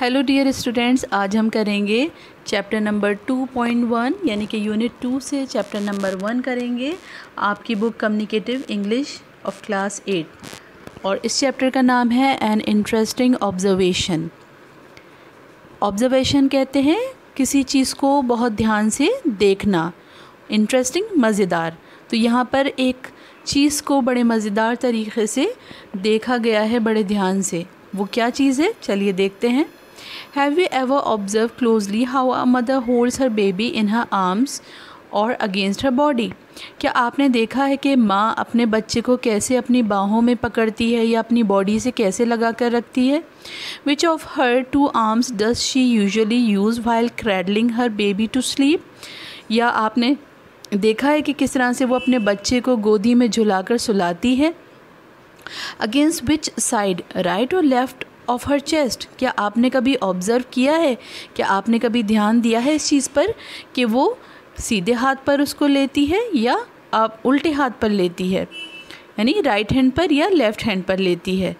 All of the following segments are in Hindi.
हेलो डियर स्टूडेंट्स आज हम करेंगे chapter number two point one यानी कि यूनिट टू से चैप्टर नंबर वन करेंगे आपकी book communicative English of class eight और इस चैप्टर का नाम है एन इंटरेस्टिंग ऑब्जर्वेशन ऑब्जर्वेशन कहते हैं किसी चीज़ को बहुत ध्यान से देखना। इंटरेस्टिंग मज़ेदार। तो यहाँ पर एक चीज़ को बड़े मज़ेदार तरीके से देखा गया है, बड़े ध्यान से। वो क्या चीज़ है? चलिए देखते हैं। Have you ever observe closely how a mother holds her baby in her arms और अगेंस्ट हर बॉडी क्या आपने देखा है कि माँ अपने बच्चे को कैसे अपनी बाहों में पकड़ती है या अपनी बॉडी से कैसे लगा कर रखती है? Which of her two arms does she usually use while cradling her baby to sleep या आपने देखा है कि किस तरह से वो अपने बच्चे को गोदी में झुलाकर सुलाती है? अगेंस्ट विच साइड राइट और लेफ़्ट ऑफ़ हर चेस्ट क्या आपने कभी ऑब्ज़र्व किया है? क्या आपने कभी ध्यान दिया है इस चीज़ पर कि वो सीधे हाथ पर उसको लेती है या आप उल्टे हाथ पर लेती है? यानी राइट हैंड पर या लेफ़्ट हैंड पर लेती है?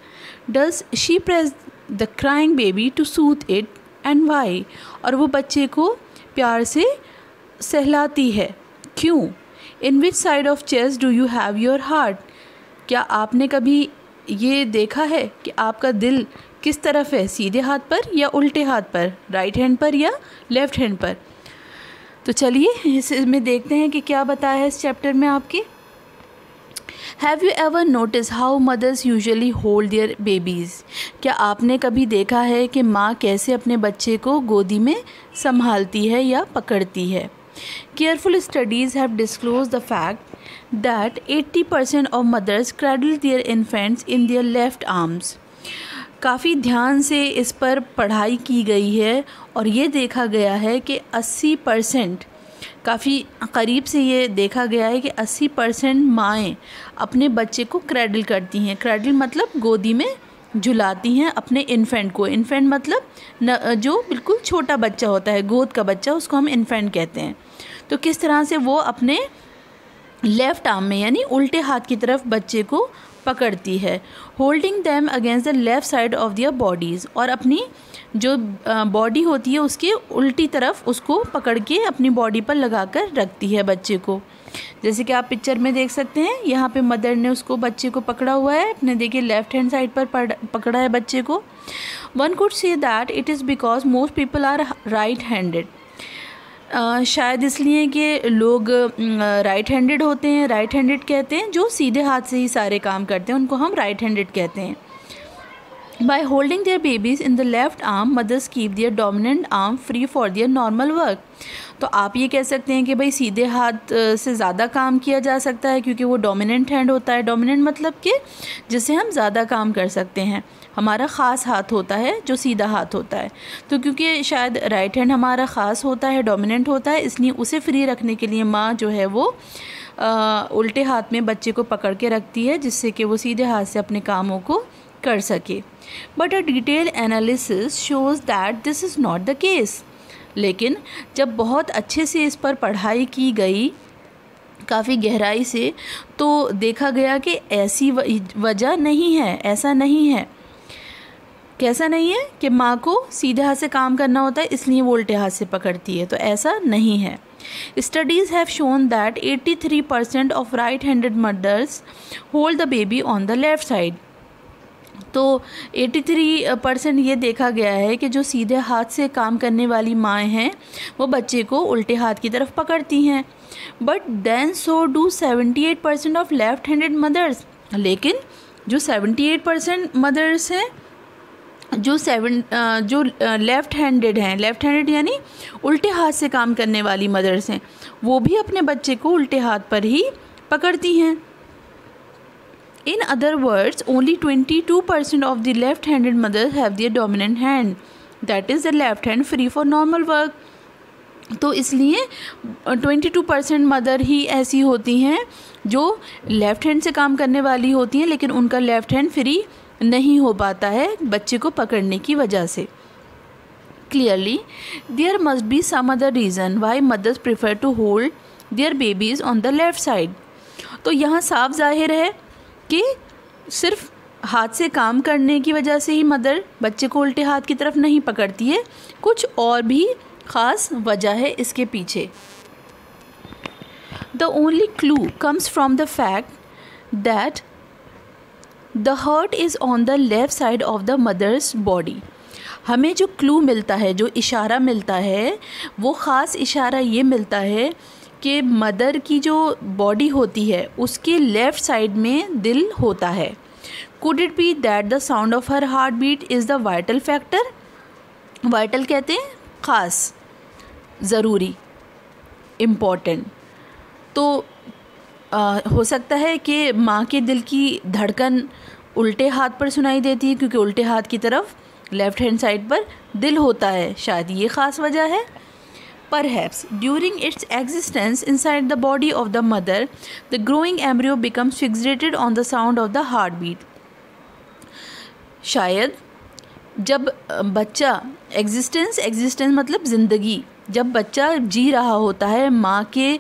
Does she press the crying baby to soothe it and why और वो बच्चे को प्यार से सहलाती है। क्यों? In which side of chest do you have your heart क्या आपने कभी ये देखा है कि आपका दिल किस तरफ़ है? सीधे हाथ पर या उल्टे हाथ पर? राइट हैंड पर या लेफ़्ट हैंड पर? तो चलिए इसमें देखते हैं कि क्या बताया है इस चैप्टर में आपके। Have you ever notice how mothers usually hold their babies क्या आपने कभी देखा है कि माँ कैसे अपने बच्चे को गोदी में संभालती है या पकड़ती है? Careful studies have disclose the fact that 80 percent of mothers cradle their infants in their left arms काफ़ी ध्यान से इस पर पढ़ाई की गई है और ये देखा गया है कि 80 परसेंट, काफ़ी करीब से ये देखा गया है कि 80 परसेंट माएँ अपने बच्चे को क्रेडल करती हैं। क्रेडल मतलब गोदी में झुलाती हैं अपने इन्फेंट को। इन्फेंट मतलब न, जो बिल्कुल छोटा बच्चा होता है, गोद का बच्चा, उसको हम इन्फेंट कहते हैं। तो किस तरह से वो अपने लेफ़्ट आर्म में, यानी उल्टे हाथ की तरफ़ बच्चे को पकड़ती है। Holding them against the left side of their bodies और अपनी जो बॉडी होती है, उसके उल्टी तरफ़ उसको पकड़ के अपनी बॉडी पर लगा कर रखती है बच्चे को। जैसे कि आप पिक्चर में देख सकते हैं, यहाँ पे मदर ने उसको बच्चे को पकड़ा हुआ है। अपने देखिए लेफ़्ट हैंड साइड पर पकड़ा है बच्चे को। One could see that it is because most people are right handed शायद इसलिए कि लोग राइट हैंडेड होते हैं राइट हैंडेड कहते हैं, जो सीधे हाथ से ही सारे काम करते हैं, उनको हम राइट हैंडेड कहते हैं। By holding their babies in the left arm mothers keep their dominant arm free for their normal work तो आप ये कह सकते हैं कि भाई सीधे हाथ से ज़्यादा काम किया जा सकता है क्योंकि वो डोमिनेंट हैंड होता है। डोमिनेंट मतलब कि जिससे हम ज़्यादा काम कर सकते हैं। हमारा ख़ास हाथ होता है जो सीधा हाथ होता है। तो क्योंकि शायद राइट हैंड हमारा ख़ास होता है डोमिनेंट होता है इसलिए उसे फ्री रखने के लिए माँ जो है वो आ, उल्टे हाथ में बच्चे को पकड़ के रखती है जिससे कि वो सीधे हाथ से अपने कामों को कर सके। But a detail analysis shows that this is not the case लेकिन जब बहुत अच्छे से इस पर पढ़ाई की गई, काफ़ी गहराई से तो देखा गया कि ऐसी वजह नहीं है, ऐसा नहीं है। कैसा नहीं है? कि माँ को सीधे हाथ से काम करना होता है, इसलिए वो उल्टे हाथ से पकड़ती है तो ऐसा नहीं है। Studies have shown that 83 percent of right handed mothers hold the baby on the left side तो 83 परसेंट ये देखा गया है कि जो सीधे हाथ से काम करने वाली माएँ हैं, वो बच्चे को उल्टे हाथ की तरफ़ पकड़ती हैं। But then so do 78 percent of left handed mothers लेकिन जो 78 परसेंट मदर्स हैं, जो सेवन जो लेफ़्ट हैंडेड हैं लेफ़्ट हैंडेड यानी उल्टे हाथ से काम करने वाली मदर्स हैं, वो भी अपने बच्चे को उल्टे हाथ पर ही पकड़ती हैं। In other words only twenty two percent of the left handed mothers have their dominant hand that is the left hand free for normal work तो इसलिए ट्वेंटी टू परसेंट मदर ही ऐसी होती हैं जो लेफ़्ट हैंड से काम करने वाली होती हैं, लेकिन उनका लेफ़्ट हैंड फ्री नहीं हो पाता है बच्चे को पकड़ने की वजह से। Clearly there must be some other reason why mothers prefer to hold their babies on the left side तो यहाँ साफ़ ज़ाहिर है कि सिर्फ़ हाथ से काम करने की वजह से ही मदर बच्चे को उल्टे हाथ की तरफ़ नहीं पकड़ती है। कुछ और भी ख़ास वजह है इसके पीछे। The only clue comes from the fact that the heart is on the left side of the mother's body हमें जो क्लू मिलता है, जो इशारा मिलता है, वो ख़ास इशारा ये मिलता है कि मदर की जो बॉडी होती है उसके लेफ़्ट साइड में दिल होता है। Could it be that the sound of her heart beat is the vital factor vital कहते हैं ख़ास ज़रूरी इंपॉर्टेंट तो आ, हो सकता है कि माँ के दिल की धड़कन उल्टे हाथ पर सुनाई देती है क्योंकि उल्टे हाथ की तरफ़ लेफ़्ट हैंड साइड पर दिल होता है। शायद ये ख़ास वजह है। Its existence inside the body of the mother the growing embryo becomes fixated on the sound of the heart beat शायद जब बच्चा एग्जिस्टेंस एग्जिस्टेंस मतलब ज़िंदगी। जब बच्चा जी रहा होता है माँ के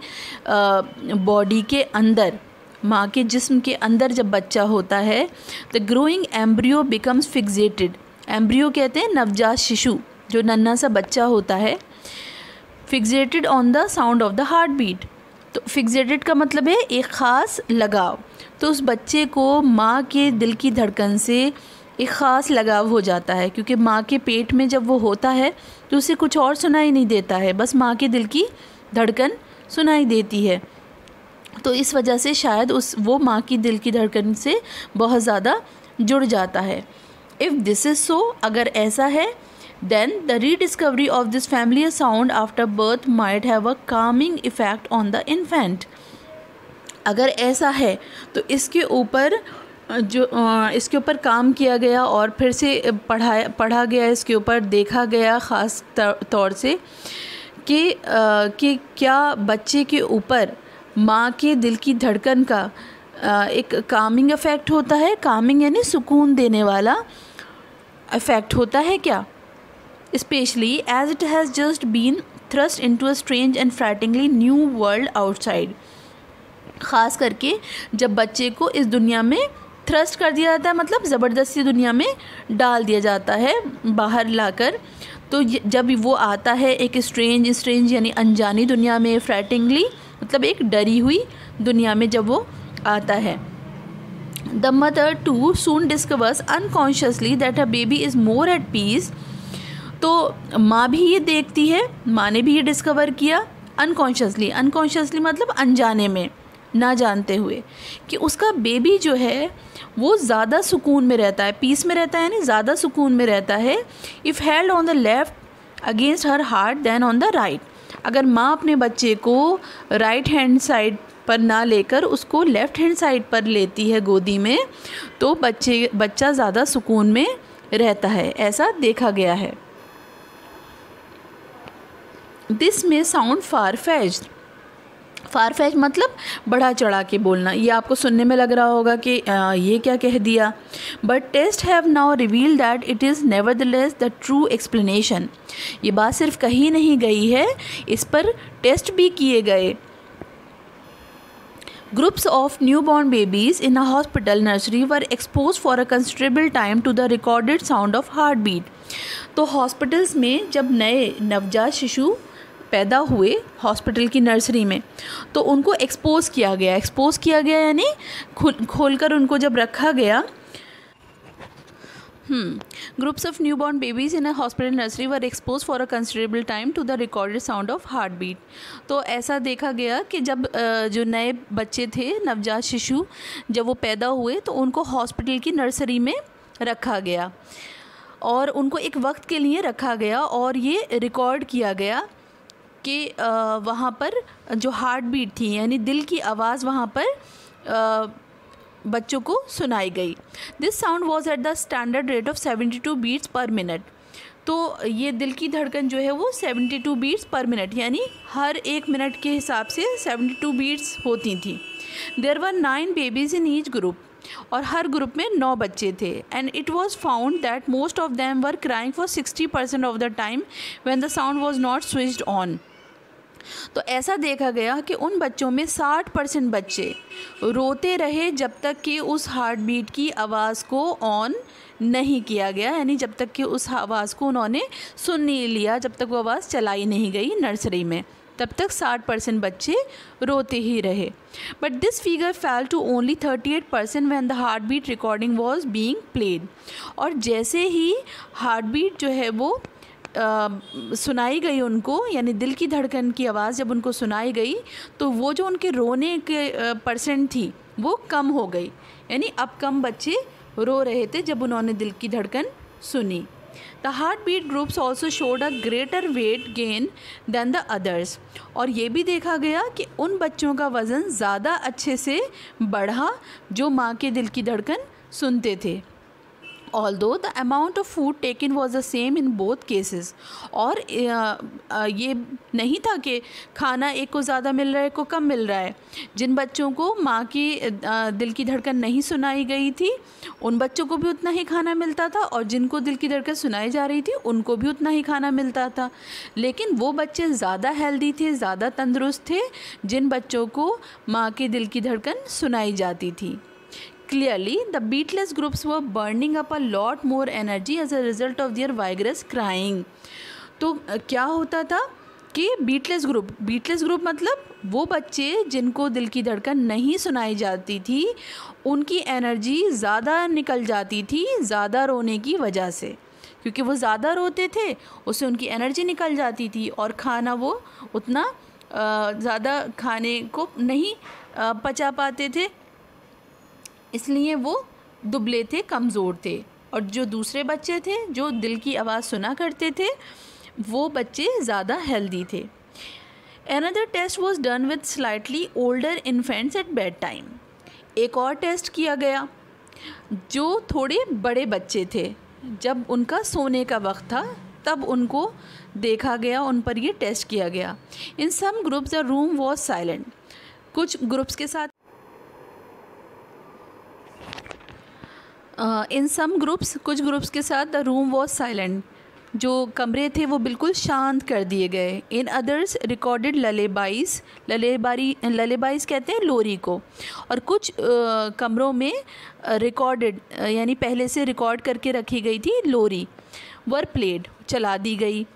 बॉडी के अंदर, माँ के जिस्म के अंदर जब बच्चा होता है the growing embryo becomes fixated embryo कहते हैं नवजात शिशु, जो नन्ना सा बच्चा होता है fixated on the sound of the heart beat तो फिक्सेटेड का मतलब है एक ख़ास लगाव। तो उस बच्चे को माँ के दिल की धड़कन से एक ख़ास लगाव हो जाता है, क्योंकि माँ के पेट में जब वो होता है तो उसे कुछ और सुनाई नहीं देता है, बस माँ के दिल की धड़कन सुनाई देती है। तो इस वजह से शायद उस, वो माँ की दिल की धड़कन से बहुत ज़्यादा जुड़ जाता है। इफ़ दिस इज़ सो अगर ऐसा है then the rediscovery of this family sound after birth might have a calming effect on the infant अगर ऐसा है तो इसके ऊपर जो इसके ऊपर काम किया गया और फिर से पढ़ाया, पढ़ा गया, इसके ऊपर देखा गया ख़ास तौर से कि कि क्या बच्चे के ऊपर माँ के दिल की धड़कन का एक कामिंग इफ़ेक्ट होता है? कामिंग यानी सुकून देने वाला इफ़ेक्ट होता है क्या? As it has just been thrust into a strange and frighteningly new world outside ख़ास करके जब बच्चे को इस दुनिया में थ्रस्ट कर दिया जाता है मतलब ज़बरदस्ती दुनिया में डाल दिया जाता है बाहर लाकर तो जब वो आता है एक स्ट्रेंज स्ट्रेंज यानी अनजानी दुनिया में फ्रैटिंगली मतलब एक डरी हुई दुनिया में जब वो आता है। The mother too soon discovers unconsciously that a baby is more at peace तो माँ भी ये देखती है, माँ ने भी ये डिस्कवर किया अनकॉन्शियसली अनकॉन्शियसली मतलब अनजाने में, ना जानते हुए, कि उसका बेबी जो है, वो ज़्यादा सुकून में रहता है पीस में रहता है, यानी ज़्यादा सुकून में रहता है if held on the left against her heart then on the right अगर माँ अपने बच्चे को राइट हैंड साइड पर ना लेकर उसको लेफ़्ट हैंड साइड पर लेती है गोदी में तो बच्चे, बच्चा ज़्यादा सुकून में रहता है, ऐसा देखा गया है। दिस में साउंड फार फैज फार फैज मतलब बढ़ा चढ़ा के बोलना। ये आपको सुनने में लग रहा होगा कि आ, ये क्या कह दिया? But test have now reveal that it is nevertheless the true explanation ये बात सिर्फ़ कही नहीं गई है इस पर टेस्ट भी किए गए। Groups of newborn babies in a hospital nursery were exposed for a considerable time to the recorded sound of heartbeat. तो हॉस्पिटल्स में जब नए नवजात शिशु पैदा हुए हॉस्पिटल की नर्सरी में तो उनको एक्सपोज़ किया गया। एक्सपोज़ किया गया यानी खोल कर उनको जब रखा गया groups of new born babies in hospital nursery were expose for a considerable time to the recorded sound of heart beat तो ऐसा देखा गया कि जब जो नए बच्चे थे, नवजात शिशु, जब वो पैदा हुए तो उनको हॉस्पिटल की नर्सरी में रखा गया। और उनको एक वक्त के लिए रखा गया और ये रिकॉर्ड किया गया कि वहाँ पर जो हार्ट बीट थी, यानी दिल की आवाज़ वहाँ पर बच्चों को सुनाई गई। This sound was at the standard rate of seventy two beats per minute तो ये दिल की धड़कन जो है वो seventy two beats per minute यानी हर एक मिनट के हिसाब से सेवेंटी टू बीट्स होती थी। There were nine babies in each group और हर ग्रुप में नौ बच्चे थे। And it was found that most of them were crying for sixty percent of the time when the sound was not switched on तो ऐसा देखा गया कि उन बच्चों में 60 परसेंट बच्चे रोते रहे जब तक कि उस हार्ट बीट की आवाज़ को ऑन नहीं किया गया, यानी जब तक कि उस आवाज़ को उन्होंने सुन नहीं लिया, जब तक वो आवाज़ चलाई नहीं गई नर्सरी में, तब तक 60 परसेंट बच्चे रोते ही रहे। But this figure fell to only 38 percent when the heart beat recording was being played और जैसे ही हार्ट बीट जो है वो सुनाई गई उनको, यानी दिल की धड़कन की आवाज़ जब उनको सुनाई गई तो वो जो उनके रोने के परसेंट थी, वो कम हो गई। यानी अब कम बच्चे रो रहे थे जब उन्होंने दिल की धड़कन सुनी। The heart beat groups also showed a greater weight gain than the others और ये भी देखा गया कि उन बच्चों का वज़न ज़्यादा अच्छे से बढ़ा जो माँ के दिल की धड़कन सुनते थे। Although the amount of food taken was the same in both cases और ये नहीं था कि खाना एक को ज़्यादा मिल रहा है, एक को कम मिल रहा है। जिन बच्चों को माँ की दिल की धड़कन नहीं सुनाई गई थी, उन बच्चों को भी उतना ही खाना मिलता था और जिनको दिल की धड़कन सुनाई जा रही थी, उनको भी उतना ही खाना मिलता था। लेकिन वो बच्चे ज़्यादा हेल्दी थे, ज़्यादा तंदुरुस्त थे, जिन बच्चों को माँ के दिल की धड़कन सुनाई जाती थी। Clearly, the beatless groups were burning up a lot more energy as a result of their vigorous crying. तो क्या होता था कि बीटलेस ग्रुप बीटलेस ग्रुप मतलब वो बच्चे जिनको दिल की धड़कन नहीं सुनाई जाती थी उनकी एनर्जी ज़्यादा निकल जाती थी ज़्यादा रोने की वजह से क्योंकि वो ज़्यादा रोते थे उससे उनकी एनर्जी निकल जाती थी और खाना वो उतना ज़्यादा खाने को नहीं पचा पाते थे इसलिए वो दुबले थे, कमज़ोर थे। और जो दूसरे बच्चे थे, जो दिल की आवाज़ सुना करते थे, वो बच्चे ज़्यादा हेल्दी थे। Another test was done with slightly older infants at bed time एक और टेस्ट किया गया, जो थोड़े बड़े बच्चे थे। जब उनका सोने का वक्त था, तब उनको देखा गया, उन पर ये टेस्ट किया गया। In some groups the room was silent कुछ ग्रुप्स के साथ इन सम ग्रुप्स कुछ ग्रुप्स के साथ द रूम वॉज़ साइलेंट जो कमरे थे वो बिल्कुल शांत कर दिए गए। इन अदर्स रिकॉर्डेड ललेबाइज ललेबारी ललेबाइज कहते हैं लोरी को। और कुछ आ, कमरों में रिकॉर्डेड यानी पहले से रिकॉर्ड करके रखी गई थी लोरी। वर प्लेड चला दी गई।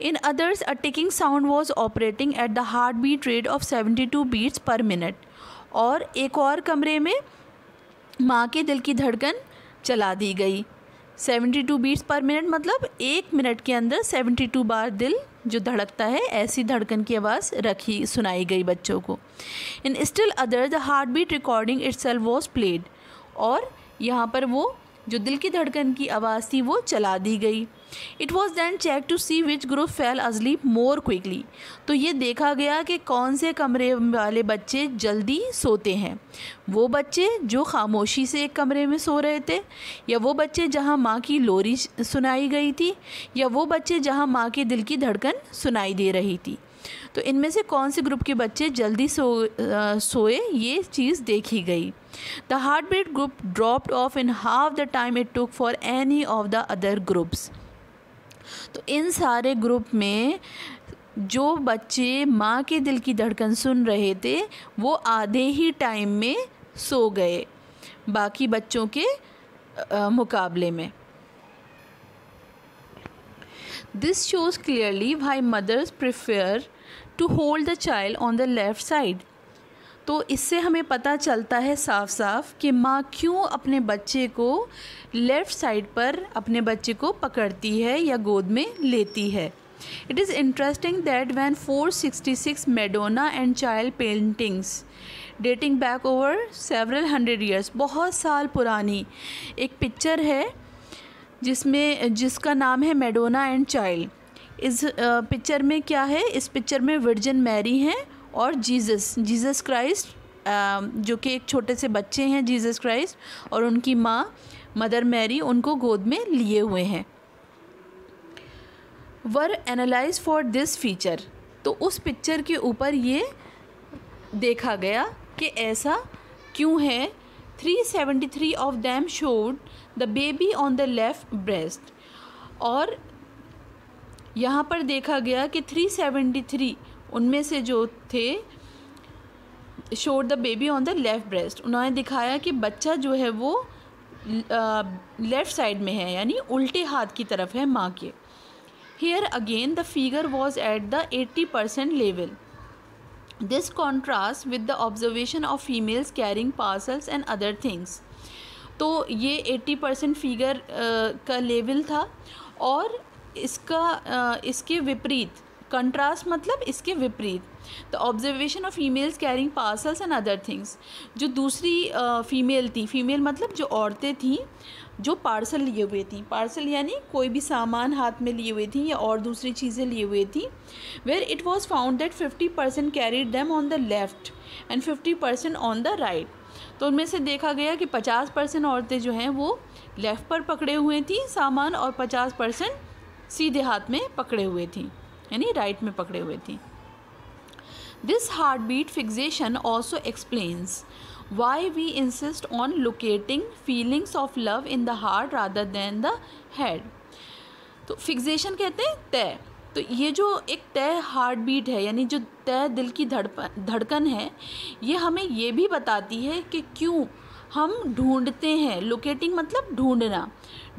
In others a ticking sound was operating at the heart beat rate of seventy two beats per minute और एक और कमरे में माँ के दिल की धड़कन चला दी गई। 72 बीट्स पर मिनट मतलब एक मिनट के अंदर 72 बार दिल जो धड़कता है, ऐसी धड़कन की आवाज़ रखी, सुनाई गई बच्चों को। In still other the heart beat recording itself was played और यहाँ पर वो जो दिल की धड़कन की आवाज़ थी वो चला दी गई। It was then check to see which group fell asleep more quickly तो ये देखा गया कि कौन से कमरे वाले बच्चे जल्दी सोते हैं। वो बच्चे जो खामोशी से एक कमरे में सो रहे थे या वो बच्चे जहाँ माँ की लोरी सुनाई गई थी या वो बच्चे जहाँ माँ के दिल की धड़कन सुनाई दे रही थी। तो इनमें से कौन से ग्रुप के बच्चे जल्दी सो आ, सोए ये चीज़ देखी गई। The heart beat group dropped off in half the time it took for any of the other groups तो इन सारे ग्रुप में जो बच्चे माँ के दिल की धड़कन सुन रहे थे वो आधे ही टाइम में सो गए बाकी बच्चों के आ, मुकाबले में। This shows clearly why mothers prefer to hold the child on the left side तो इससे हमें पता चलता है साफ़ साफ़ कि माँ क्यों अपने बच्चे को लेफ़्ट साइड पर अपने बच्चे को पकड़ती है या गोद में लेती है। It is interesting that when four sixty six Madonna and child paintings dating back over several hundred years बहुत साल पुरानी एक पिक्चर है जिसमें, जिसका नाम है मेडोना एंड चाइल्ड इस पिक्चर में क्या है? इस पिक्चर में वर्जन मैरी हैं और जीसस जीसस क्राइस्ट जो कि एक छोटे से बच्चे हैं जीसस क्राइस्ट और उनकी माँ, मदर मैरी, उनको गोद में लिए हुए हैं। Were analyse for this feature. तो उस पिक्चर के ऊपर ये देखा गया कि ऐसा क्यों है? 373 of them showed the baby on the left breast. और यहाँ पर देखा गया कि 373 उनमें से जो थे showed the baby on the left breast उन्होंने दिखाया कि बच्चा जो है वो लेफ़्ट साइड में है, यानी उल्टे हाथ की तरफ़ है माँ के। Here again the figure was at the eighty percent level this contrast with the observation of females carrying parcels and other things तो ये एट्टी परसेंट फिगर का लेवल था और इसका इसके विपरीत कंट्रास्ट मतलब इसके विपरीत। The observation of females carrying parcels and other things जो दूसरी फीमेल थी फीमेल मतलब जो औरतें थीं, जो पार्सल लिए हुए थी। पार्सल यानी कोई भी सामान हाथ में लिए हुए थी या और दूसरी चीज़ें लिए हुए थी where it was found that fifty percent carried them on the left and fifty percent on the right तो उनमें से देखा गया कि पचास परसेंट औरतें जो हैं, वो लेफ़्ट पर पकड़े हुए थी सामान और पचास परसेंट सीधे हाथ में पकड़े हुए थी। यानी राइट में पकड़े हुए थी। This heart beat fixation also explains why we insist on locating feelings of love in the heart rather than the head तो फिक्सेशन कहते हैं तय। तो ये जो एक तय हार्ट बीट है, यानी जो तय दिल की धड़पन धड़कन है, ये हमें ये भी बताती है कि क्यों हम ढूंढते हैं। लोकेटिंग मतलब ढूंढना।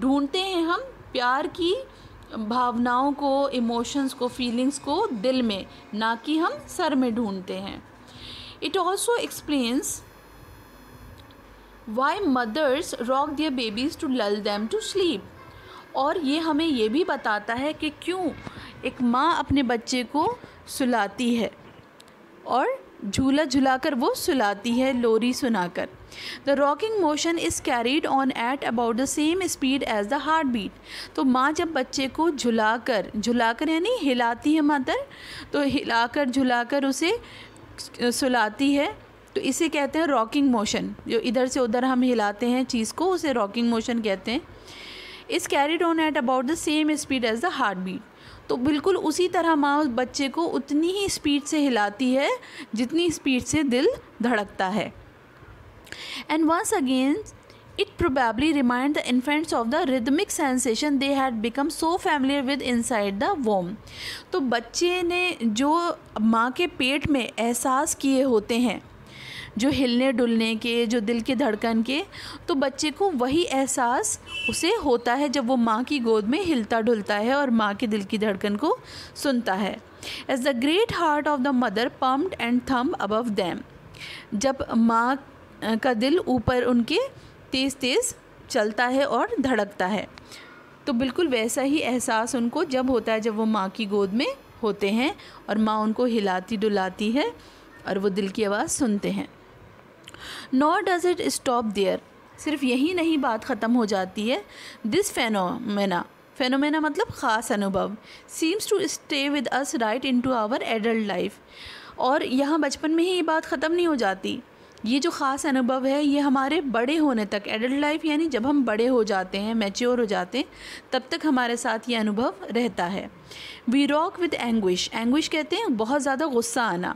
ढूंढते हैं हम प्यार की भावनाओं को इमोशंस को फीलिंग्स को दिल में, ना कि हम सर में ढूंढते हैं। It also explains why mothers rock their babies to lull them to sleep और ये हमें ये भी बताता है कि क्यों एक माँ अपने बच्चे को सुलाती है और झूला झुलाकर वो सुलाती है लोरी सुनाकर। The rocking motion is carried on at about the same speed as the heart beat तो माँ जब बच्चे को झुलाकर झुलाकर यानी हिलाती है मदर तो हिलाकर, झुलाकर उसे सुलाती है। तो इसे कहते हैं रॉकिंग मोशन जो इधर से उधर हम हिलाते हैं चीज़ को, उसे रॉकिंग मोशन कहते हैं। Is carried on at about the same speed as the heart beat तो बिल्कुल उसी तरह माँ उस बच्चे को उतनी ही स्पीड से हिलाती है, जितनी स्पीड से दिल धड़कता है। And once again it probably remind the infants of the rhythmic sensation they had become so familiar with inside the womb तो बच्चे ने जो माँ के पेट में एहसास किए होते हैं जो हिलने डुलने के, जो दिल के धड़कन के तो बच्चे को वही एहसास उसे होता है जब वो माँ की गोद में हिलता डुलता है और माँ के दिल की धड़कन को सुनता है। As the great heart of the mother pumped and thumped above them जब माँ का दिल ऊपर उनके तेज़ तेज़ चलता है और धड़कता है तो बिल्कुल वैसा ही एहसास उनको जब होता है जब वो माँ की गोद में होते हैं और माँ उनको हिलाती डुलाती है और वो दिल की आवाज़ सुनते हैं। Nor does it stop there सिर्फ़ यही नहीं बात ख़त्म हो जाती है। दिस फेनोमेना फेनोमेना मतलब ख़ास अनुभव seems to stay with us right into our adult life और यहाँ बचपन में ही ये बात ख़त्म नहीं हो जाती। ये जो ख़ास अनुभव है, ये हमारे बड़े होने तक एडल्ट लाइफ यानी जब हम बड़े हो जाते हैं मैच्योर हो जाते हैं, तब तक हमारे साथ ये अनुभव रहता है। We rock with anguish anguish कहते हैं बहुत ज़्यादा गुस्सा आना।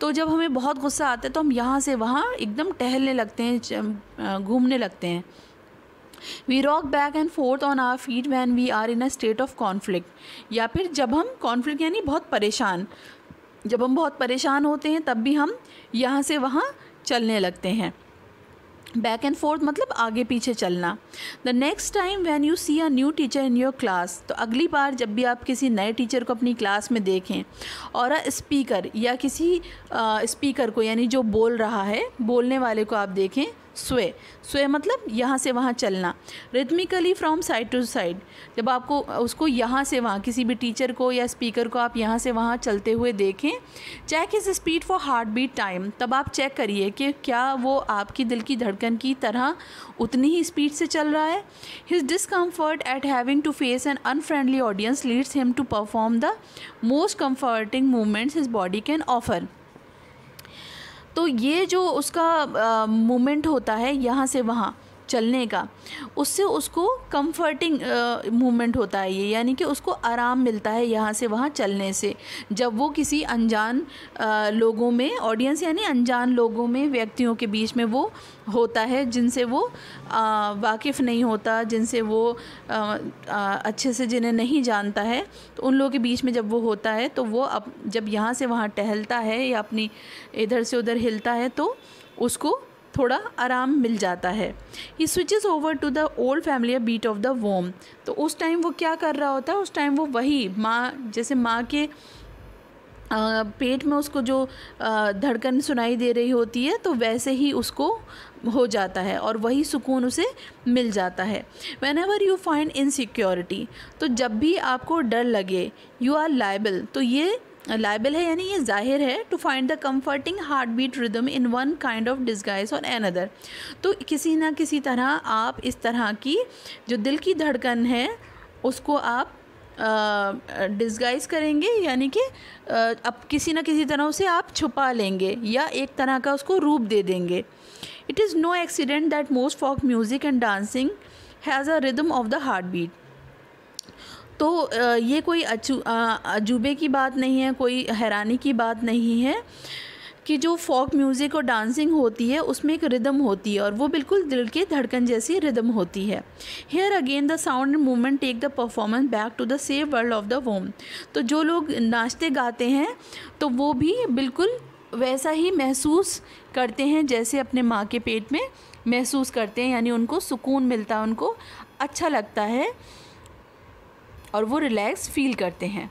तो जब हमें बहुत गुस्सा आता है तो हम यहाँ से वहाँ एकदम टहलने लगते हैं घूमने लगते हैं। We rock back and forth on our feet when we are in a state of conflict या फिर जब हम कॉन्फ्लिक्ट यानी बहुत परेशान, जब हम बहुत परेशान होते हैं, तब भी हम यहाँ से वहाँ चलने लगते हैं। बैक एंड फोर्थ मतलब आगे पीछे चलना। The next time when you see a new teacher in your class तो अगली बार जब भी आप किसी नए टीचर को अपनी क्लास में देखें और अ स्पीकर या किसी स्पीकर को, यानी जो बोल रहा है, बोलने वाले को आप देखें स्वे। स्वे मतलब यहाँ से वहाँ चलना। Rhythmically from side to side जब आपको, उसको यहाँ से वहाँ, किसी भी टीचर को या स्पीकर को आप यहाँ से वहाँ चलते हुए देखें check is speed for heart beat time तब आप चेक करिए कि क्या वो आपकी दिल की धड़कन की तरह उतनी ही स्पीड से चल रहा है। His discomfort at having to face an unfriendly audience leads him to perform the most comforting movements his body can offer तो ये जो उसका मोमेंट होता है यहाँ से वहाँ चलने का उससे उसको कंफर्टिंग मूवमेंट होता है ये यानी कि उसको आराम मिलता है यहाँ से वहाँ चलने से। जब वो किसी अनजान लोगों में ऑडियंस यानी अनजान लोगों में व्यक्तियों के बीच में वो होता है जिनसे वो वाकिफ़ नहीं होता जिनसे वो आ, आ, अच्छे से जिन्हें नहीं जानता है तो उन लोगों के बीच में जब वो होता है तो वो अब जब यहाँ से वहाँ टहलता है या अपनी इधर से उधर हिलता है तो उसको थोड़ा आराम मिल जाता है। He switches over to the old family beat of the womb तो उस टाइम वो क्या कर रहा होता है? उस टाइम वो वही माँ, जैसे माँ के पेट में उसको जो धड़कन सुनाई दे रही होती है तो वैसे ही उसको हो जाता है और वही सुकून उसे मिल जाता है। Whenever you find insecurity तो जब भी आपको डर लगे यू आर लाइबल तो ये लाइबल है यानी ये ज़ाहिर है to find the comforting heart beat rhythm in one kind of disguise और एन अदर तो किसी ना किसी तरह आप इस तरह की जो दिल की धड़कन है उसको आप डिस्गाइज करेंगे यानी कि uh, अब किसी ना किसी तरह उसे आप छुपा लेंगे या एक तरह का उसको रूप दे देंगे। It is no accident that most folk music and dancing has a rhythm of the heart beat तो ये कोई अजूबे की बात नहीं है, कोई हैरानी की बात नहीं है कि जो फोक म्यूज़िक और डांसिंग होती है, उसमें एक रिदम होती है और वो बिल्कुल दिल के धड़कन जैसी रिदम होती है। Here again the sound and movement take the performance back to the safe world of the womb तो जो लोग नाचते गाते हैं तो वो भी बिल्कुल वैसा ही महसूस करते हैं जैसे अपने माँ के पेट में महसूस करते हैं, यानी उनको सुकून मिलता है, उनको अच्छा लगता है। और वो रिलैक्स फील करते हैं।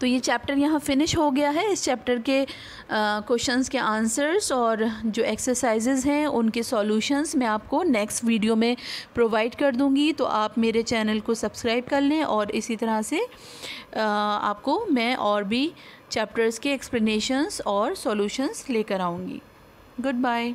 तो ये चैप्टर यहाँ फिनिश हो गया है। इस चैप्टर के क्वेश्चंस के आंसर्स और जो एक्सरसाइजेज हैं उनके सॉल्यूशंस मैं आपको नेक्स्ट वीडियो में प्रोवाइड कर दूँगी। तो आप मेरे चैनल को सब्सक्राइब कर लें और इसी तरह से आ, आपको मैं और भी चैप्टर्स के एक्सप्लेनेशंस और सॉल्यूशंस लेकर आऊँगी। Good bye